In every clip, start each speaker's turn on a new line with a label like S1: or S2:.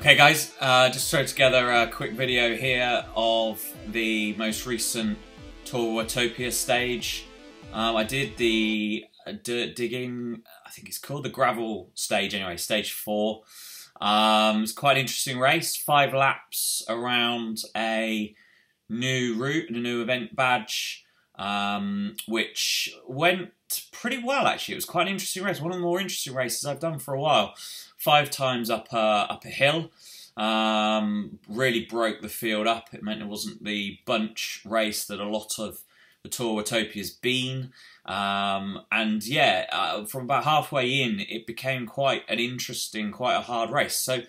S1: Okay guys, uh, just throw together a quick video here of the most recent Tour Watopia stage. Um, I did the uh, dirt digging, I think it's called the gravel stage anyway, stage four. Um, it's quite an interesting race, five laps around a new route and a new event badge, um, which went pretty well actually. It was quite an interesting race, one of the more interesting races I've done for a while five times up a, up a hill. Um, really broke the field up. It meant it wasn't the bunch race that a lot of the Tour Watopia's been. Um, and yeah, uh, from about halfway in, it became quite an interesting, quite a hard race. So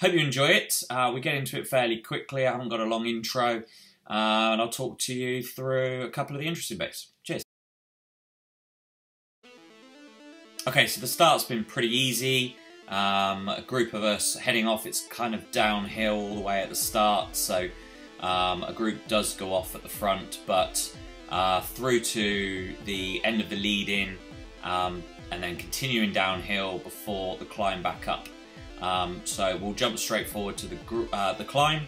S1: hope you enjoy it. Uh, we get into it fairly quickly. I haven't got a long intro. Uh, and I'll talk to you through a couple of the interesting bits. Cheers. Okay, so the start's been pretty easy. Um, a group of us heading off. It's kind of downhill all the way at the start, so um, a group does go off at the front, but uh, through to the end of the lead in, um, and then continuing downhill before the climb back up. Um, so we'll jump straight forward to the uh, the climb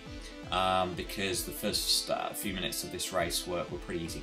S1: um, because the first uh, few minutes of this race were, were pretty easy.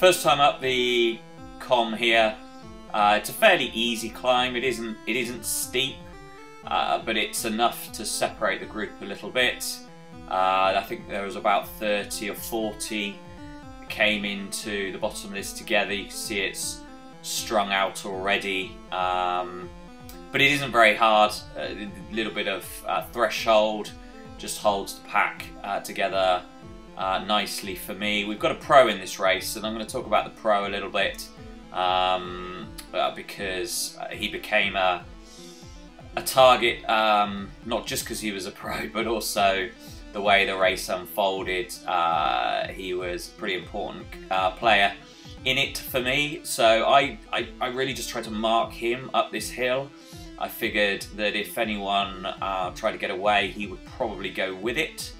S1: First time up the com here. Uh, it's a fairly easy climb. It isn't it isn't steep, uh, but it's enough to separate the group a little bit. Uh, I think there was about 30 or 40 came into the bottom of this together. You can see it's strung out already, um, but it isn't very hard. A little bit of uh, threshold just holds the pack uh, together uh, nicely for me. We've got a pro in this race, and I'm going to talk about the pro a little bit um, uh, because uh, he became a, a target, um, not just because he was a pro, but also the way the race unfolded. Uh, he was a pretty important uh, player in it for me, so I, I, I, really just tried to mark him up this hill. I figured that if anyone uh, tried to get away, he would probably go with it.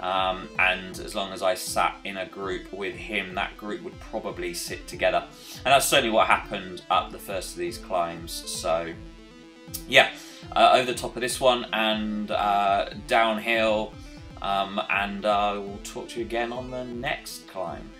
S1: Um, and as long as I sat in a group with him, that group would probably sit together. And that's certainly what happened up the first of these climbs. So, yeah, uh, over the top of this one and uh, downhill. Um, and I will talk to you again on the next climb.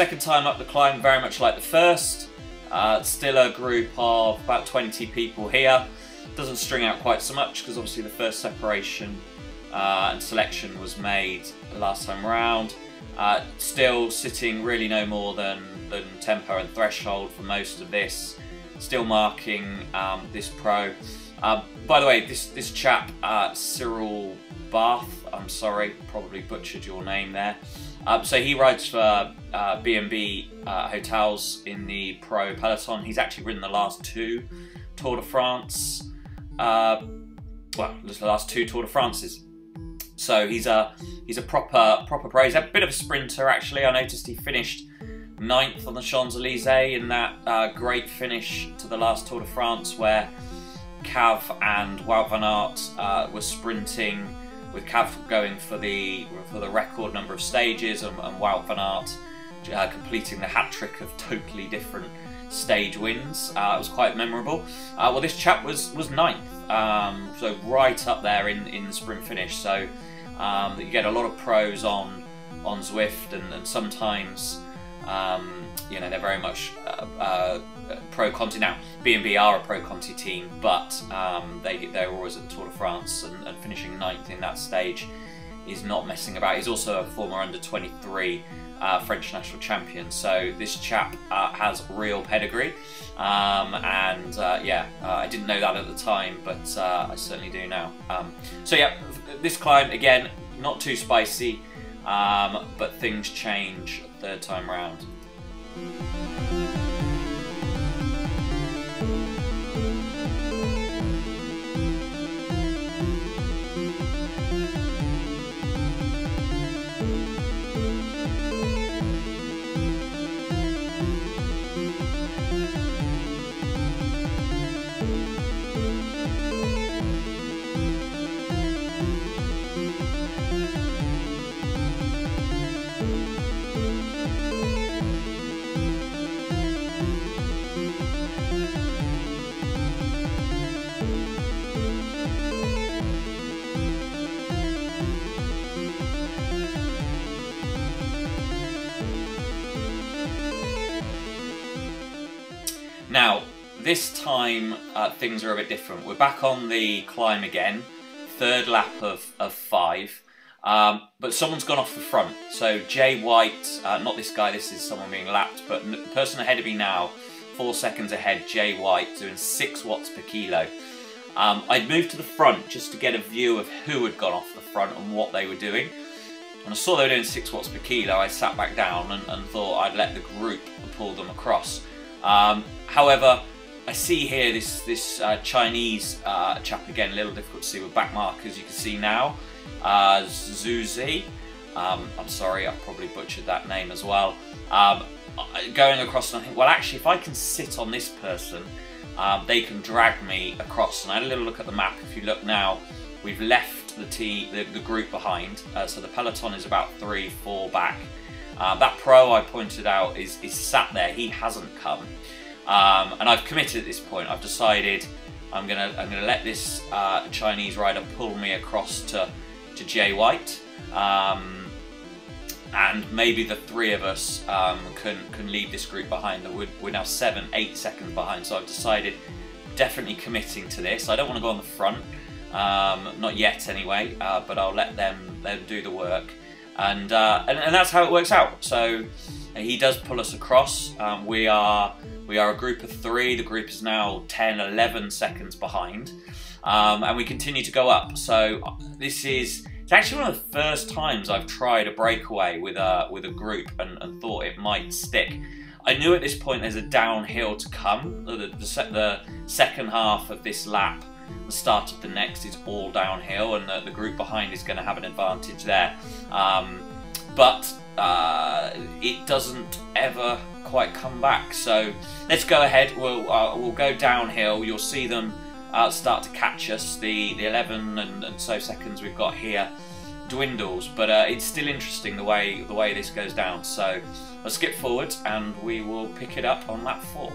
S1: Second time up the climb, very much like the first. Uh, still a group of about 20 people here. Doesn't string out quite so much because obviously the first separation uh, and selection was made last time round. Uh, still sitting really no more than, than tempo and threshold for most of this. Still marking um, this pro. Uh, by the way, this, this chap, uh, Cyril Barthe, I'm sorry, probably butchered your name there. Um, so he rides for B&B uh, uh, Hotels in the Pro Peloton. He's actually ridden the last two Tour de France. Uh, well, the last two Tour de France's. So he's a he's a proper proper pro. He's a bit of a sprinter actually. I noticed he finished ninth on the Champs Elysees in that uh, great finish to the last Tour de France where Cav and Wout van Aert uh, were sprinting with Cav going for the for the record number of stages and, and Wout van Aert uh, completing the hat trick of totally different stage wins. Uh, it was quite memorable. Uh, well, this chap was was ninth, um, so right up there in in the sprint finish. So um, you get a lot of pros on on Zwift, and, and sometimes um, you know they're very much uh, uh, pro Conti now. B&B are a pro Conti team, but um, they they're always at the Tour de France, and, and, finishing ninth in that stage is not messing about. He's also a former under 23 uh, French national champion, so this chap uh, has real pedigree. Um, and uh, yeah, uh, I didn't know that at the time, but uh, I certainly do now. Um, so yeah, this climb again, not too spicy, um, but things change third time round. Now, this time uh, things are a bit different. We're back on the climb again, third lap of, of five, um, but someone's gone off the front. So Jay White, uh, not this guy, this is someone being lapped, but the person ahead of me now, four seconds ahead, Jay White, doing six watts per kilo. Um, I'd moved to the front just to get a view of who had gone off the front and what they were doing. When I saw they were doing 6 watts per kilo, I sat back down and, and thought I'd let the group pull them across. Um, however, I see here this this uh, Chinese uh, chap again, a little difficult to see with back markers. You can see now, uh, Zuzi. Um, I'm sorry, I probably butchered that name as well. Um, going across, and I think, well, actually, if I can sit on this person, um, they can drag me across. And I had a little look at the map. If you look now, we've left the, team, the, the group behind. Uh, so the peloton is about three, four back. Uh, that pro I pointed out is, is sat there, he hasn't come. Um, and I've committed at this point, I've decided I'm gonna I'm gonna let this uh, Chinese rider pull me across to, to Jay White. Um, and maybe the three of us um, can, can leave this group behind. We're, we're now seven, eight seconds behind, so I've decided definitely committing to this. I don't want to go on the front, um, not yet anyway, uh, but I'll let them, them do the work and, uh, and, and that's how it works out. So he does pull us across. Um, we are we are a group of three. The group is now 10, 11 seconds behind, um, and we continue to go up. So this is it's actually one of the first times I've tried a breakaway with a with a group and, and thought it might stick. I knew at this point there's a downhill to come. The, the, the second half of this lap the start of the next is all downhill, and the, the group behind is going to have an advantage there. Um, but uh, it doesn't ever quite come back. So let's go ahead. We'll uh, we'll go downhill. You'll see them uh, start to catch us. The the 11 and, and, so seconds we've got here dwindles, but uh, it's still interesting the way the way this goes down. So let's skip forward and we will pick it up on lap four.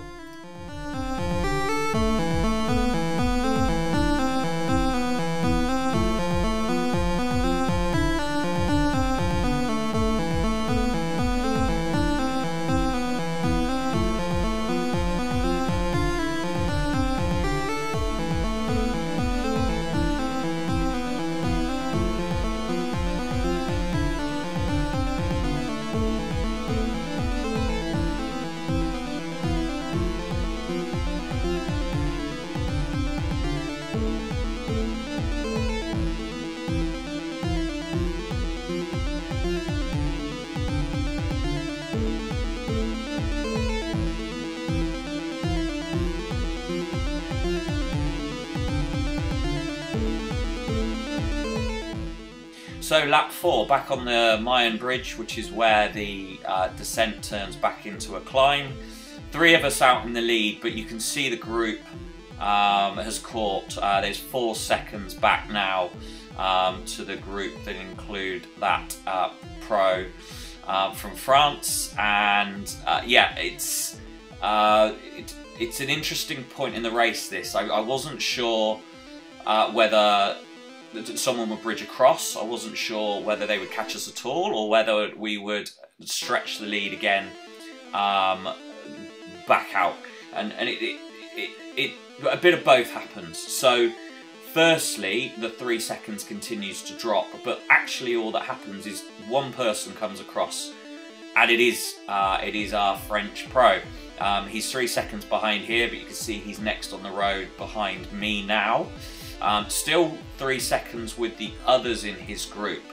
S1: So lap four, back on the Mayan Bridge, which is where the uh, descent turns back into a climb. Three of us out in the lead, but you can see the group um, has caught. Uh, there's four seconds back now um, to the group that include that uh, pro uh, from France, and uh, yeah, it's uh, it, it's an interesting point in the race. This I, I wasn't sure uh, whether someone would bridge across. I wasn't sure whether they would catch us at all, or whether we would stretch the lead again um, back out, and and it, it, it, it a bit of both happens. So firstly, the three seconds continues to drop, but actually all that happens is one person comes across, and it is uh, it is our French pro. Um, he's three seconds behind here, but you can see he's next on the road behind me now. Um, still three seconds with the others in his group,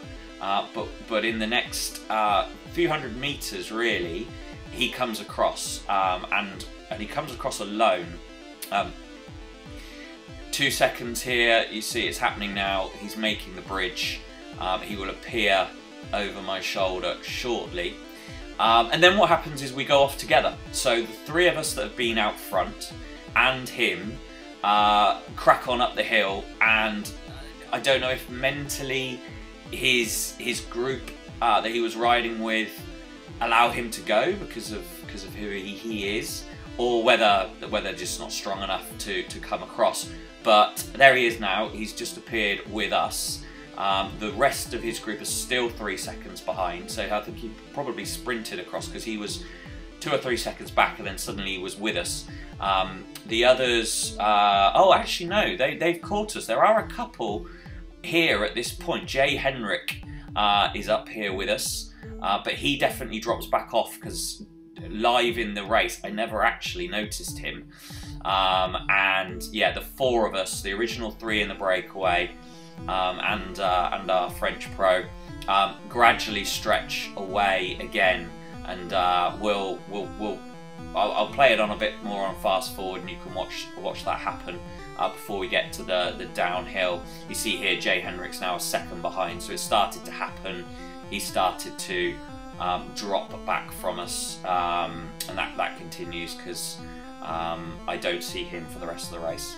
S1: uh, but but in the next uh, few hundred meters, really, he comes across um, and and he comes across alone. Um, two seconds here, you see it's happening now. He's making the bridge. Um, he will appear over my shoulder shortly. Um, and then what happens is we go off together. So the three of us that have been out front and him uh, crack on up the hill and I don't know if mentally his his group uh, that he was riding with allow him to go because of because of who he, he is or whether whether just not strong enough to, to come across. But there he is now, he's just appeared with us. Um, the rest of his group is still three seconds behind, so I think he probably sprinted across because he was two or three seconds back and then suddenly he was with us. Um, the others, uh, oh, actually, no, they, they've caught us. There are a couple here at this point. Jay Henrik uh, is up here with us, uh, but he definitely drops back off because live in the race, I never actually noticed him. Um, and yeah, the four of us, the original three in the breakaway, um, and uh, and our French pro, um, gradually stretch away again, and uh, we'll we'll we'll. I'll, I'll, play it on a bit more on fast forward, and you can watch watch that happen uh, before we get to the the downhill. You see here, Jay Henrik's now a second behind, so it started to happen. He started to um, drop back from us, um, and that that continues because um, I don't see him for the rest of the race.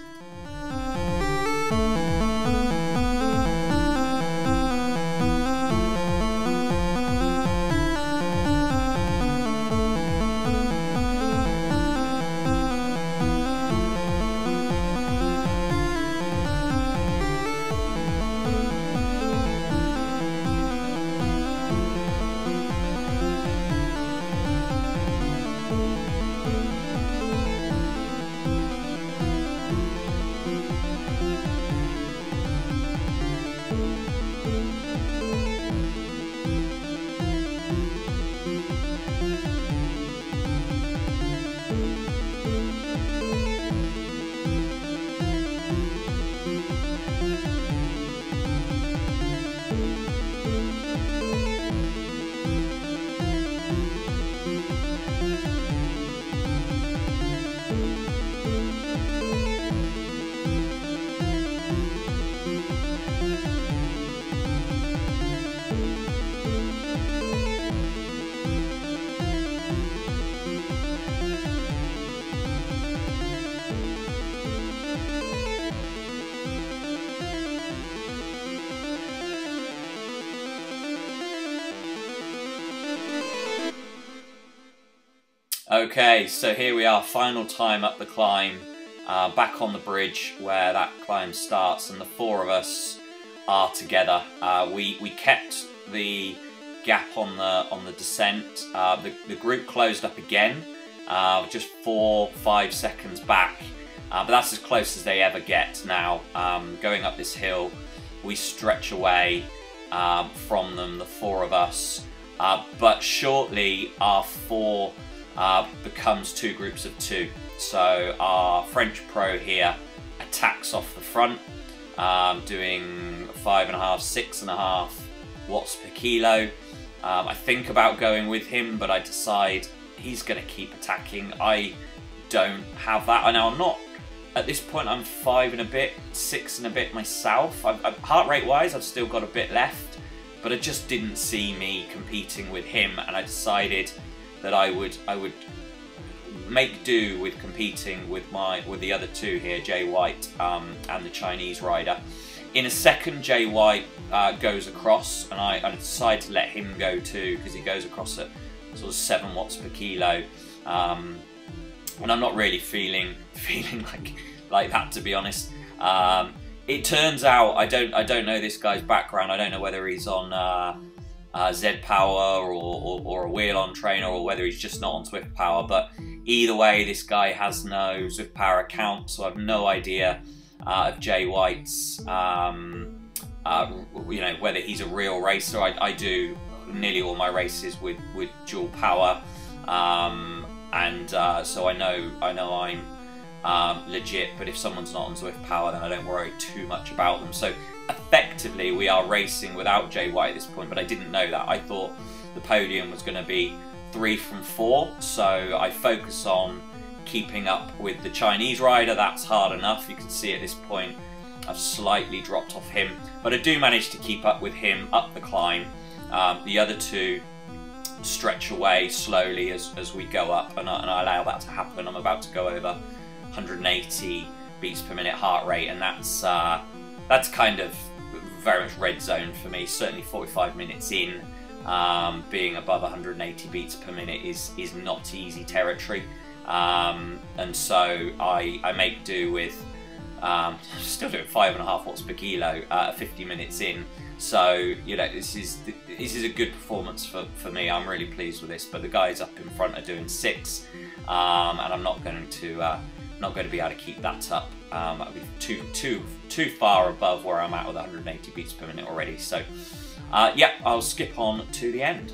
S1: Okay, so here we are, final time up the climb, uh, back on the bridge where that climb starts, and the four of us are together. Uh, we we kept the gap on the on the descent. Uh, the the group closed up again, uh, just four five seconds back, uh, but that's as close as they ever get now. Um, going up this hill, we stretch away um, from them, the four of us. Uh, but shortly, our four uh, becomes two groups of two. So our French pro here attacks off the front, um, doing five and a half, six and a half watts per kilo. Um, I think about going with him, but I decide he's going to keep attacking. I don't have that. I know I'm not at this point. I'm five and a bit, six and a bit myself. i heart rate wise, I've still got a bit left. but I just didn't see me competing with him, and I decided that I would I would make do with competing with my with the other two here, Jay White um, and the Chinese rider. In a second, Jay White uh, goes across, and I, I, decide to let him go too because he goes across at sort of seven watts per kilo. Um, and I'm not really feeling feeling like like that to be honest. Um, it turns out I don't I don't know this guy's background. I don't know whether he's on uh, uh, Z Power or, or, or, a wheel on trainer or whether he's just not on Zwift Power. But either way, this guy has no Zwift Power account, so I've no idea uh, of Jay White's, um, uh, you know, whether he's a real racer. I, I, do nearly all my races with with dual power, um, and uh, so I know I know I'm um, legit. But if someone's not on Zwift Power, then I don't worry too much about them. So effectively we are racing without White at this point, but I didn't know that. I thought the podium was going to be three from four, so I focus on keeping up with the Chinese rider. That's hard enough. You can see at this point I've slightly dropped off him, but I do manage to keep up with him up the climb. Um, the other two stretch away slowly as, as we go up, and I, and I allow that to happen. I'm about to go over 180 beats per minute heart rate, and that's uh, that's kind of very much red zone for me. Certainly 45 minutes in, um, being above 180 beats per minute is is not easy territory. Um, and so I, I make do with um, still doing five and a half watts per kilo uh, 50 minutes in. So you know this is this is a good performance for, for me. I'm really pleased with this. But the guys up in front are doing six, um, and I'm not going to uh, not going to be able to keep that up. Um, I'll be too too too far above where I'm at with 180 beats per minute already. So, uh, yeah, I'll skip on to the end.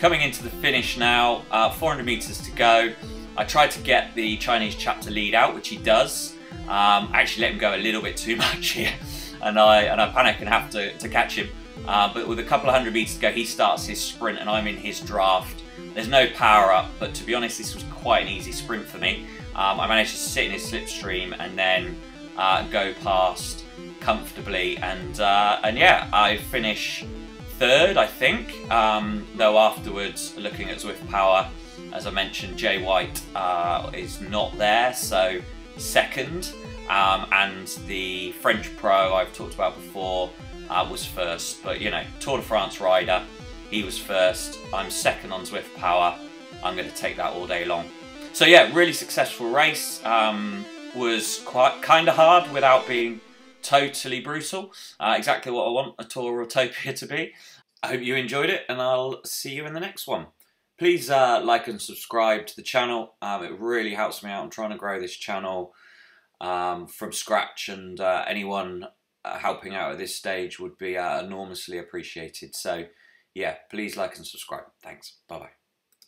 S1: Coming into the finish now, uh, 400 meters to go. I tried to get the Chinese chap to lead out, which he does. Um, actually let him go a little bit too much here, and I and I panic and have to, to catch him. Uh, but with a couple of hundred meters to go, he starts his sprint, and I'm in his draft. There's no power up, but to be honest, this was quite an easy sprint for me. Um, I managed to sit in his slipstream and then uh, go past comfortably, and uh, and yeah, I finish third, I think. Um, though afterwards, looking at Zwift Power, as I mentioned, Jay White uh, is not there, so second. Um, and the French pro I've talked about before uh, was first. But you know, Tour de France rider, he was first. I'm second on Zwift Power. I'm going to take that all day long. So yeah, really successful race. Um, was quite kind of hard without being totally brutal. Uh, exactly what I want a Tour Watopia to be. I hope you enjoyed it, and I'll see you in the next one. Please uh, like and subscribe to the channel. Um, it really helps me out. I'm trying to grow this channel um, from scratch, and uh, anyone uh, helping out at this stage would be uh, enormously appreciated. So, yeah, please like and subscribe. Thanks. Bye bye.